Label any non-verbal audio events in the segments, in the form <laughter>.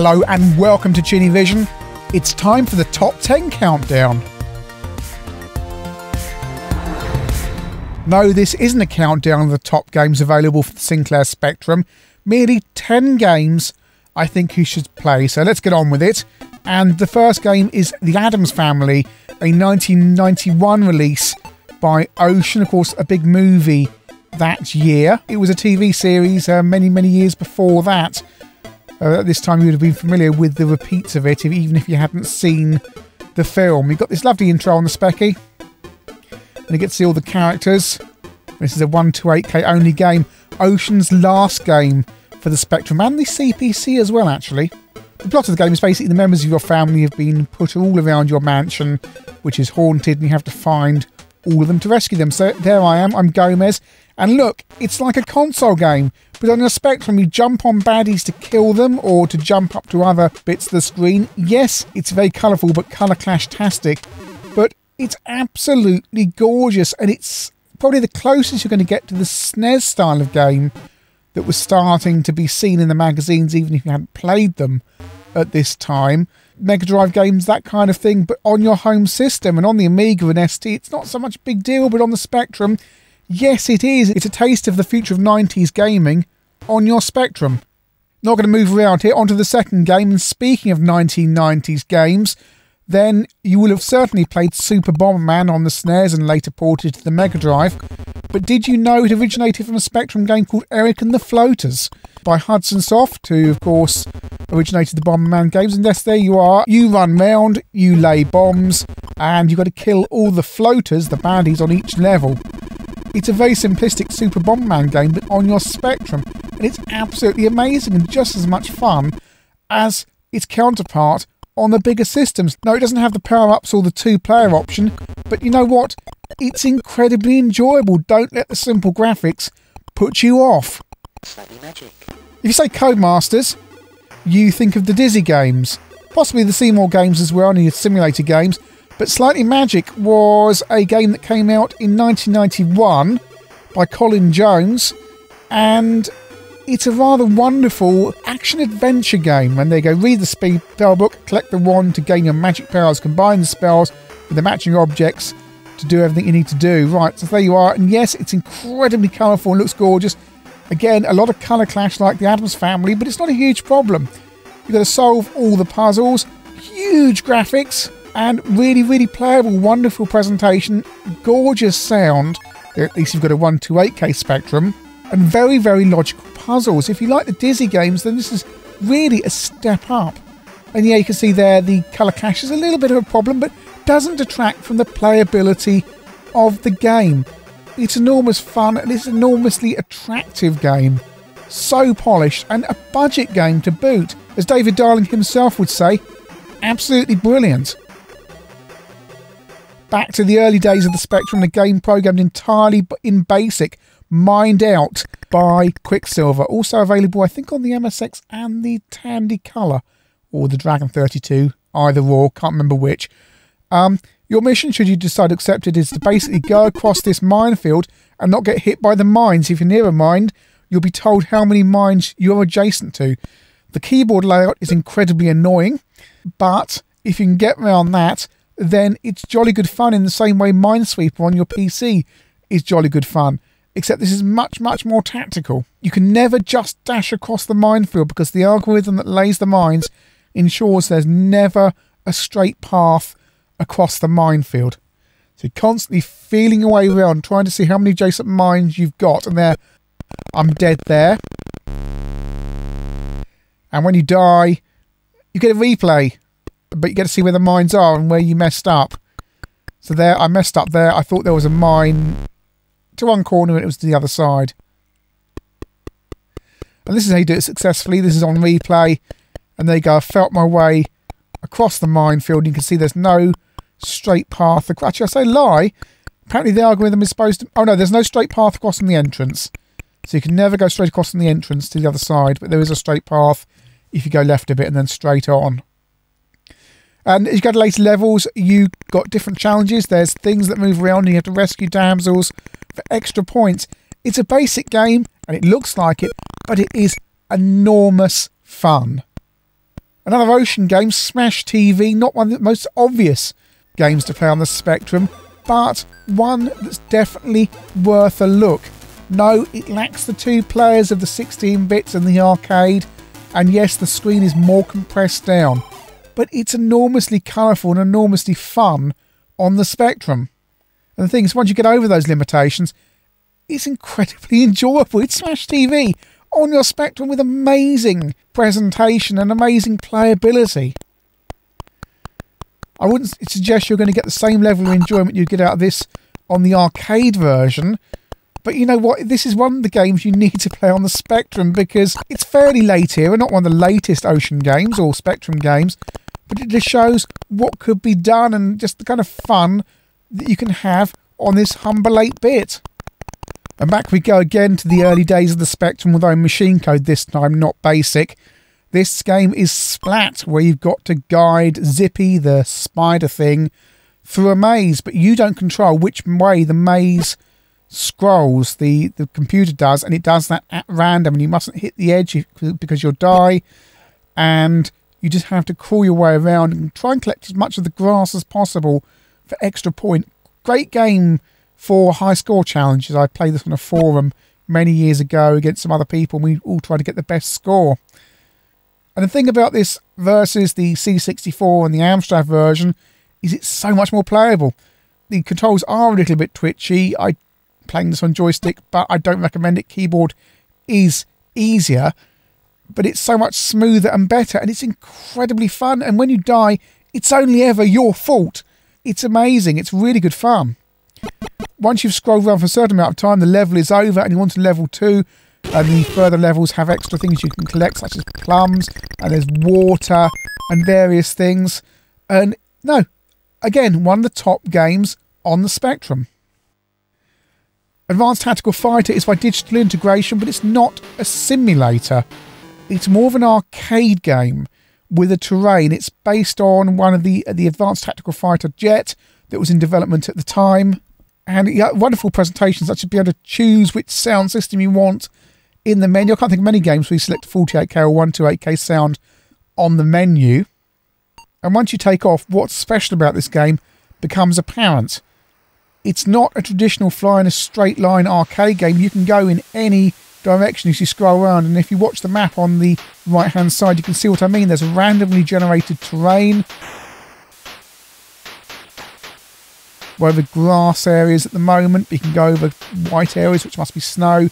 Hello and welcome to Chinny Vision. It's time for the top 10 countdown. No, this isn't a countdown of the top games available for the Sinclair Spectrum, merely 10 games I think you should play. So let's get on with it. And the first game is The Addams Family, a 1991 release by Ocean, of course, a big movie that year. It was a TV series uh, many, many years before that. Uh, at this time, you would have been familiar with the repeats of it, even if you hadn't seen the film. You've got this lovely intro on the Specky, and you get to see all the characters. This is a 1 to 8K only game. Ocean's last game for the Spectrum and the CPC as well, actually. The plot of the game is basically the members of your family have been put all around your mansion, which is haunted, and you have to find all of them to rescue them. So there I am, I'm Gomez, and look, it's like a console game, but on a Spectrum you jump on baddies to kill them or to jump up to other bits of the screen. Yes, it's very colourful but colour clash-tastic, but it's absolutely gorgeous, and it's probably the closest you're going to get to the SNES style of game that was starting to be seen in the magazines, even if you hadn't played them at this time. Mega Drive games, that kind of thing, but on your home system and on the Amiga and ST, it's not so much a big deal, but on the Spectrum, yes, it is. It's a taste of the future of 90s gaming on your Spectrum. Not going to move around here. On to the second game, and speaking of 1990s games, then you will have certainly played Super Bomberman on the SNES and later ported to the Mega Drive. But did you know it originated from a Spectrum game called Eric and the Floaters by Hudson Soft, who, of course, originated the Bomberman games? And yes, there you are. You run round, you lay bombs, and you've got to kill all the floaters, the baddies, on each level. It's a very simplistic Super Bomberman game, but on your Spectrum, and it's absolutely amazing and just as much fun as its counterpart on the bigger systems. No, it doesn't have the power ups or the two player option, but you know what? It's incredibly enjoyable. Don't let the simple graphics put you off. If you say Codemasters, you think of the Dizzy games, possibly the Seymour games as well, and your simulator games. But Slightly Magic was a game that came out in 1991 by Colin Jones, and it's a rather wonderful action adventure game. And they go read the speed spell book, collect the wand to gain your magic powers, combine the spells with the matching objects to do everything you need to do. Right, so there you are. And yes, it's incredibly colourful and looks gorgeous. Again, a lot of colour clash like the Addams family, but it's not a huge problem. You've got to solve all the puzzles, huge graphics, and really, really playable, wonderful presentation, gorgeous sound. At least you've got a 1 to 8K spectrum, and very, very logical puzzles. If you like the Dizzy games, then this is really a step up. And yeah, you can see there the colour clash is a little bit of a problem, but doesn't detract from the playability of the game. It's enormous fun and it's an enormously attractive game. So polished and a budget game to boot. As David Darling himself would say, absolutely brilliant. Back to the early days of the Spectrum, the game programmed entirely in BASIC Mined Out by Quicksilver. Also available, I think, on the MSX and the Tandy Color or the Dragon 32, either or, can't remember which. Um, your mission, should you decide to accept it, is to basically go across this minefield and not get hit by the mines. If you're near a mine, you'll be told how many mines you're adjacent to. The keyboard layout is incredibly annoying, but if you can get around that, then it's jolly good fun in the same way Minesweeper on your PC is jolly good fun except this is much, much more tactical. You can never just dash across the minefield because the algorithm that lays the mines ensures there's never a straight path across the minefield. So constantly feeling your way around, trying to see how many adjacent mines you've got. And there, I'm dead there. And when you die, you get a replay, but you get to see where the mines are and where you messed up. So there, I messed up there. I thought there was a mine to one corner and it was to the other side. And this is how you do it successfully. This is on replay. And there you go. I felt my way across the minefield. You can see there's no straight path. Actually, I say lie. Apparently the algorithm is supposed to... Oh, no, there's no straight path across from the entrance. So you can never go straight across from the entrance to the other side. But there is a straight path if you go left a bit and then straight on. And as you go to later levels, you've got different challenges. There's things that move around and you have to rescue damsels for extra points. It's a basic game and it looks like it, but it is enormous fun. Another Ocean game, Smash TV, not one of the most obvious games to play on the Spectrum, but one that's definitely worth a look. No, it lacks the two players of the 16 bits and the arcade, and yes, the screen is more compressed down, but it's enormously colourful and enormously fun on the Spectrum. And the thing is, once you get over those limitations, it's incredibly <laughs> enjoyable. It's Smash TV on your Spectrum with amazing presentation and amazing playability. I wouldn't suggest you're going to get the same level of enjoyment you get out of this on the arcade version. But you know what? This is one of the games you need to play on the Spectrum because it's fairly late here. We're not one of the latest Ocean games or Spectrum games, but it just shows what could be done and just the kind of fun that you can have on this humble 8 bit. And back we go again to the early days of the Spectrum, although machine code this time, not basic. This game is Splat, where you've got to guide Zippy, the spider thing, through a maze, but you don't control which way the maze scrolls. The, the computer does, and it does that at random, and you mustn't hit the edge because you'll die. And you just have to crawl your way around and try and collect as much of the grass as possible for extra point. Great game for high score challenges. I played this on a forum many years ago against some other people. And we all tried to get the best score. And the thing about this versus the C64 and the Amstrad version is it's so much more playable. The controls are a little bit twitchy. I playing this on joystick, but I don't recommend it. Keyboard is easier, but it's so much smoother and better, and it's incredibly fun. And when you die, it's only ever your fault. It's amazing. It's really good fun once you've scrolled around for a certain amount of time, the level is over and you want to level two. And the further levels have extra things you can collect, such as plums, and there's water and various things. And no, again, one of the top games on the Spectrum. Advanced Tactical Fighter is by Digital Integration, but it's not a simulator. It's more of an arcade game with a terrain. It's based on one of the uh, the Advanced Tactical Fighter jet that was in development at the time and yeah, wonderful presentations that should be able to choose which sound system you want in the menu. I can't think of many games where you select 48k or 128k sound on the menu. And once you take off, what's special about this game becomes apparent. It's not a traditional fly in a straight line arcade game. You can go in any direction as you scroll around. And if you watch the map on the right hand side, you can see what I mean. There's randomly generated terrain Where the grass areas at the moment. You can go over white areas, which must be snow,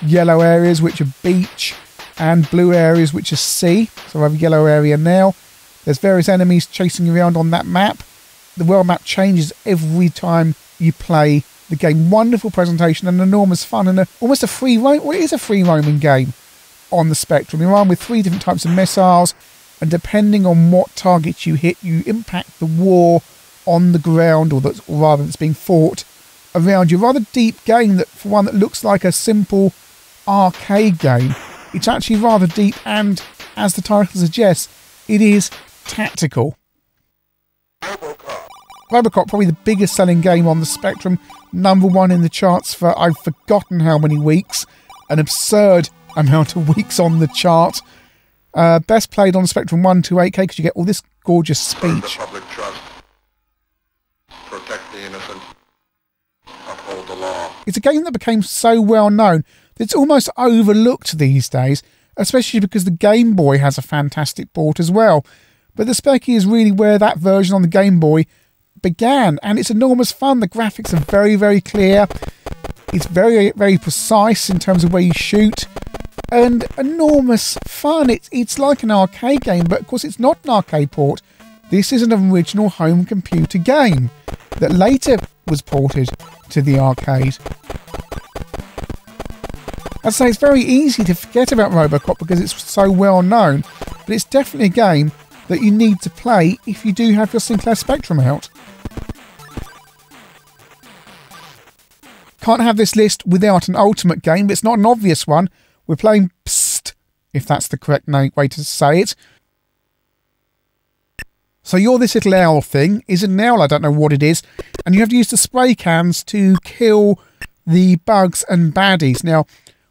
yellow areas, which are beach, and blue areas, which are sea. So I have a yellow area now. There's various enemies chasing around on that map. The world map changes every time you play the game. Wonderful presentation and enormous fun and a, almost a free roam. Well, it is a free roaming game on the Spectrum. You're armed with three different types of missiles, and depending on what targets you hit, you impact the war on the ground, or that's or rather that's being fought around you. Rather deep game that for one that looks like a simple arcade game. It's actually rather deep, and as the title suggests, it is tactical. Robocop. Probably the biggest selling game on the Spectrum, number one in the charts for I've forgotten how many weeks, an absurd amount of <laughs> weeks on the chart. Uh, best played on Spectrum 1 to 8K because you get all this gorgeous speech. It's a game that became so well known that it's almost overlooked these days, especially because the Game Boy has a fantastic port as well. But the Specky is really where that version on the Game Boy began, and it's enormous fun. The graphics are very, very clear. It's very, very precise in terms of where you shoot, and enormous fun. It's it's like an arcade game, but of course it's not an arcade port. This is an original home computer game that later was ported to the arcade. I'd say it's very easy to forget about Robocop because it's so well known, but it's definitely a game that you need to play if you do have your Sinclair Spectrum out. Can't have this list without an ultimate game, but it's not an obvious one. We're playing Psst, if that's the correct way to say it. So you're this little owl thing. Is an owl? I don't know what it is. And you have to use the spray cans to kill the bugs and baddies. Now,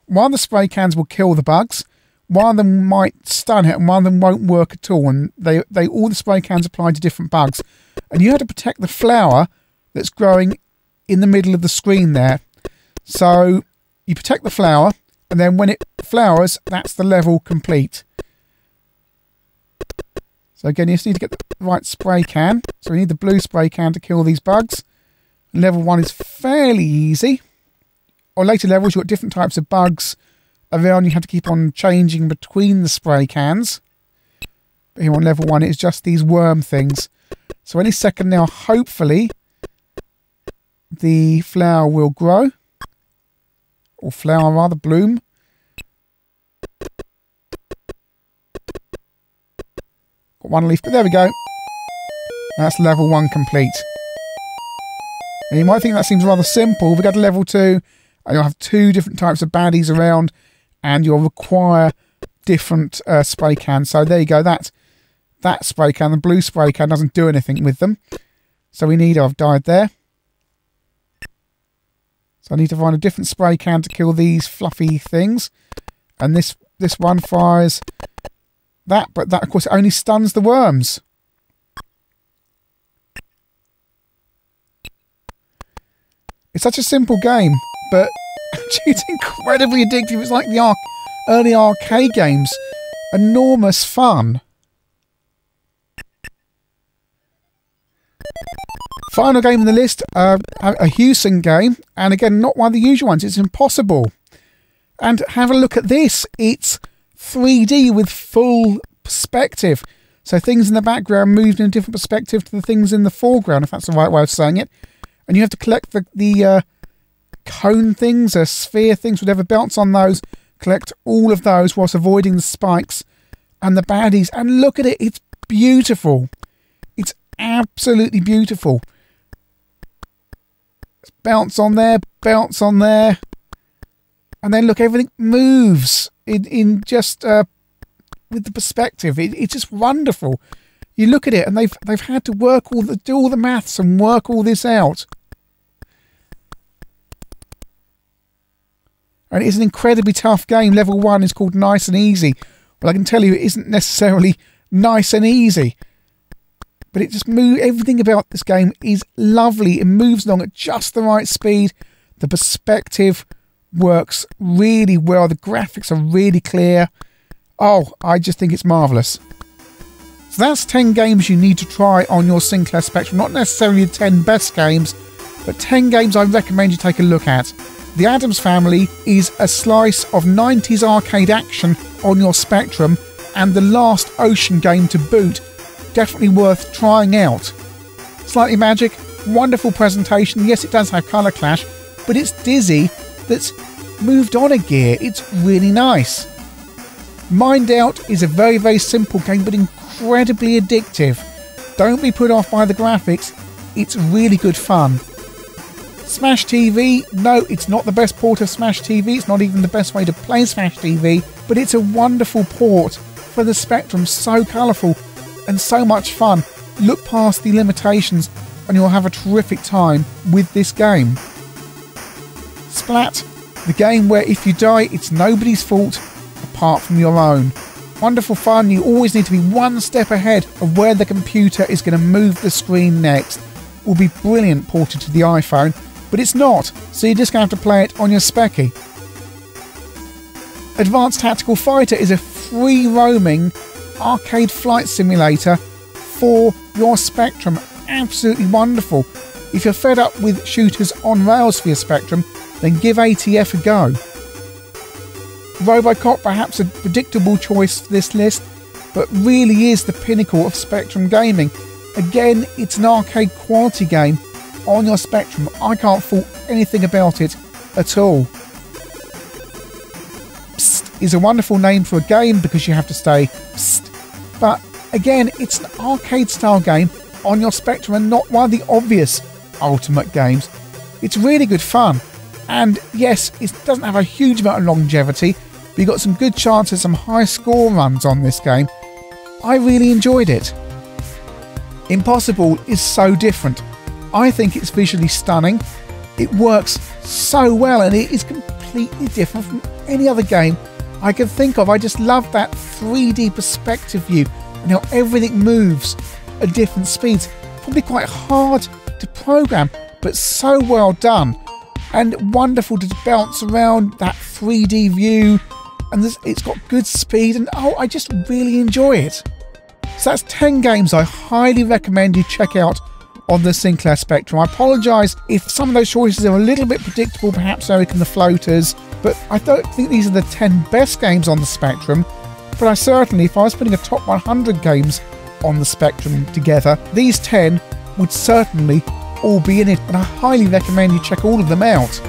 one of the spray cans will kill the bugs, one of them might stun it and one of them won't work at all. And they, they all the spray cans apply to different bugs. And you have to protect the flower that's growing in the middle of the screen there. So you protect the flower, and then when it flowers, that's the level complete. So again, you just need to get the right spray can. So we need the blue spray can to kill these bugs. Level 1 is fairly easy. On later levels, you've got different types of bugs around. You have to keep on changing between the spray cans. But here on level 1, it's just these worm things. So any second now, hopefully, the flower will grow. Or flower rather, bloom. Got one leaf, but there we go. That's level one complete. You might think that seems rather simple. We go to level two, and you'll have two different types of baddies around, and you'll require different uh, spray cans. So there you go. That that spray can, the blue spray can, doesn't do anything with them. So we need. I've died there. So I need to find a different spray can to kill these fluffy things. And this this one fires that, but that of course only stuns the worms. It's such a simple game, but <laughs> it's incredibly addictive. It's like the arc early arcade games. Enormous fun. Final game on the list, uh, a Hewson game, and again, not one of the usual ones. It's Impossaball. And have a look at this. It's 3D with full perspective. So things in the background moved in a different perspective to the things in the foreground, if that's the right way of saying it. And you have to collect the, the uh, cone things, or sphere things, whatever belts on those. Collect all of those whilst avoiding the spikes and the baddies. And look at it, it's beautiful. It's absolutely beautiful. Bounce on there, bounce on there. And then look, everything moves in, in just uh, with the perspective. It, it's just wonderful. You look at it and they've they've had to work all the do all the maths and work all this out. And it's an incredibly tough game. Level one is called nice and easy. But I can tell you it isn't necessarily nice and easy but it just moves. Everything about this game is lovely. It moves along at just the right speed. The perspective works really well. The graphics are really clear. Oh, I just think it's marvellous. So that's 10 games you need to try on your Sinclair Spectrum. Not necessarily the 10 best games, but 10 games I recommend you take a look at. The Addams Family is a slice of 90s arcade action on your Spectrum and the last Ocean game to boot definitely worth trying out. Slightly magic, wonderful presentation. Yes, it does have colour clash, but it's Dizzy that's moved on a gear. It's really nice. Mined Out is a very, very simple game, but incredibly addictive. Don't be put off by the graphics, it's really good fun. Smash TV, no, it's not the best port of Smash TV, it's not even the best way to play Smash TV, but it's a wonderful port for the Spectrum, so colourful, and so much fun. Look past the limitations and you'll have a terrific time with this game. Splat, the game where if you die, it's nobody's fault apart from your own. Wonderful fun, you always need to be one step ahead of where the computer is going to move the screen next. Will be brilliant ported to the iPhone, but it's not, so you're just going to have to play it on your Specky. Advanced Tactical Fighter is a free roaming arcade flight simulator for your Spectrum. Absolutely wonderful. If you're fed up with shooters on rails for your Spectrum, then give ATF a go. Robocop, perhaps a predictable choice for this list, but really is the pinnacle of Spectrum gaming. Again, it's an arcade quality game on your Spectrum. I can't fault anything about it at all. Psst is a wonderful name for a game because you have to stay psst but again, it's an arcade style game on your Spectrum and not one of the obvious Ultimate games. It's really good fun. And yes, it doesn't have a huge amount of longevity, but you got some good chances, some high score runs on this game. I really enjoyed it. Impossaball is so different. I think it's visually stunning. It works so well and it is completely different from any other game I can think of. I just love that 3D perspective view and how everything moves at different speeds. Probably quite hard to program, but so well done and wonderful to bounce around that 3D view. And it's got good speed, and oh, I just really enjoy it. So that's 10 games I highly recommend you check out on the Sinclair Spectrum. I apologise if some of those choices are a little bit predictable, perhaps Eric and the Floaters, but I don't think these are the 10 best games on the Spectrum. But I certainly, if I was putting a top 100 games on the Spectrum together, these 10 would certainly all be in it, and I highly recommend you check all of them out.